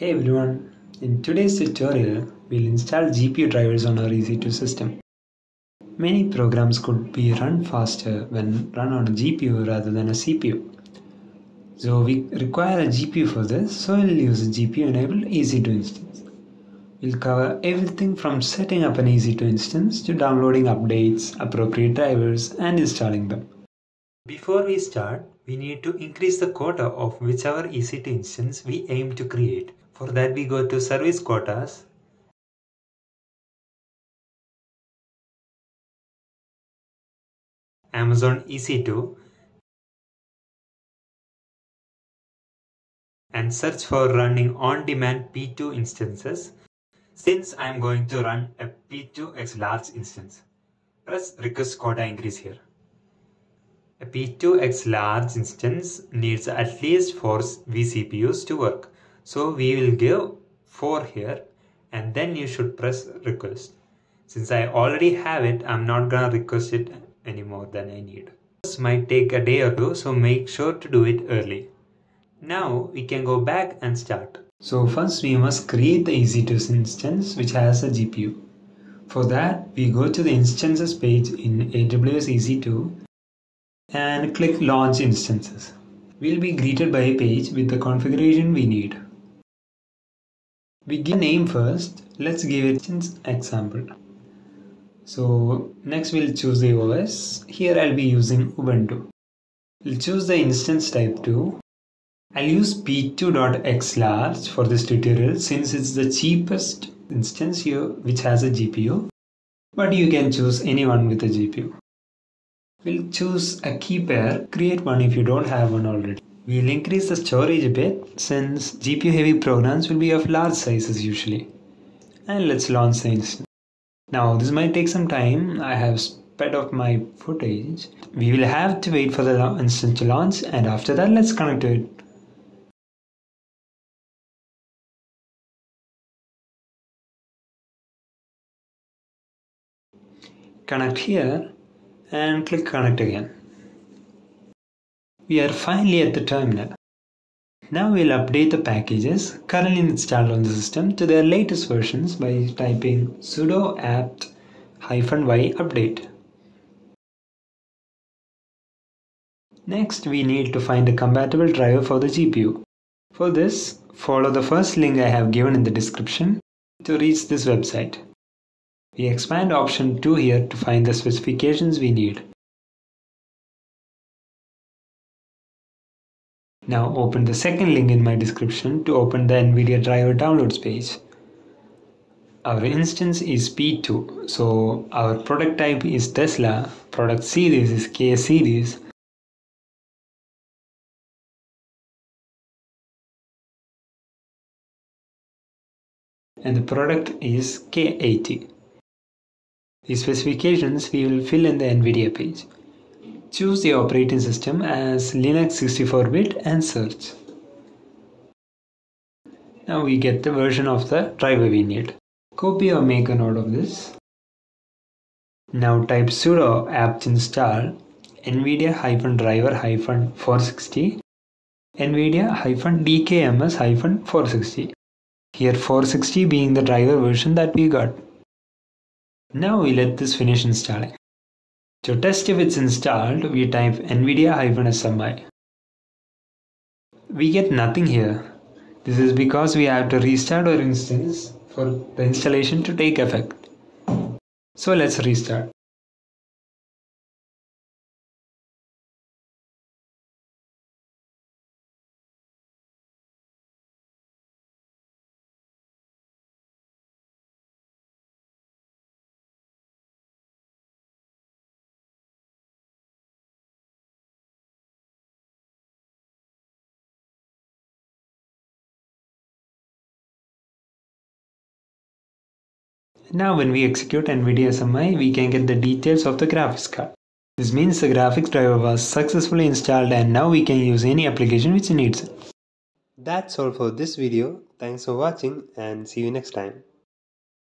Hey everyone, in today's tutorial, we'll install GPU drivers on our EC2 system. Many programs could be run faster when run on a GPU rather than a CPU. So we require a GPU for this, so we'll use a GPU enabled EC2 instance. We'll cover everything from setting up an EC2 instance to downloading updates, appropriate drivers and installing them. Before we start, we need to increase the quota of whichever EC2 instance we aim to create. For that we go to service quotas Amazon EC2 and search for running on-demand P2 instances since I am going to run a P2X large instance. Press request quota increase here. A P2X large instance needs at least 4 vCPUs to work. So we will give 4 here and then you should press request. Since I already have it, I'm not gonna request it any more than I need. This might take a day or two, so make sure to do it early. Now we can go back and start. So first we must create the EC2 instance which has a GPU. For that, we go to the instances page in AWS EC2 and click launch instances. We'll be greeted by a page with the configuration we need. We give name first. Let's give it an example. So next we'll choose the OS. Here I'll be using Ubuntu. We'll choose the instance type to. I'll use p2.xlarge for this tutorial since it's the cheapest instance here which has a GPU. But you can choose anyone with a GPU. We'll choose a key pair, create one if you don't have one already. We'll increase the storage a bit since GPU heavy programs will be of large sizes usually. And let's launch the instance. Now this might take some time. I have sped up my footage. We will have to wait for the instance to launch and after that let's connect to it. Connect here and click connect again. We are finally at the terminal. Now we'll update the packages currently installed on the system to their latest versions by typing sudo apt-y update. Next, we need to find a compatible driver for the GPU. For this, follow the first link I have given in the description to reach this website. We expand option 2 here to find the specifications we need. Now open the second link in my description to open the NVIDIA driver downloads page. Our instance is P2, so our product type is Tesla, product series is K series, and the product is K80. The specifications we will fill in the NVIDIA page. Choose the operating system as Linux 64-bit and search. Now we get the version of the driver we need. Copy or make a note of this. Now type sudo apt install nvidia-driver-460 nvidia-dkms-460 here 460 being the driver version that we got. Now we let this finish installing. To test if it's installed, we type nvidia-smi. We get nothing here. This is because we have to restart our instance for the installation to take effect. So let's restart. Now when we execute NVIDIA SMI, we can get the details of the graphics card. This means the graphics driver was successfully installed and now we can use any application which needs it. That's all for this video. Thanks for watching and see you next time.